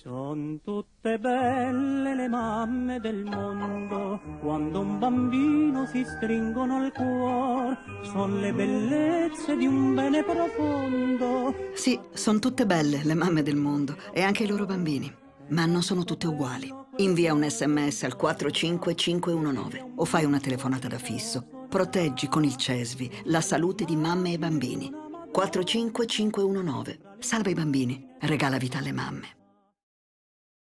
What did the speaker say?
Sono tutte belle le mamme del mondo, quando un bambino si stringono al cuore, sono le bellezze di un bene profondo. Sì, sono tutte belle le mamme del mondo e anche i loro bambini, ma non sono tutte uguali. Invia un sms al 45519 o fai una telefonata da fisso. Proteggi con il CESVI la salute di mamme e bambini. 45519. Salva i bambini, regala vita alle mamme.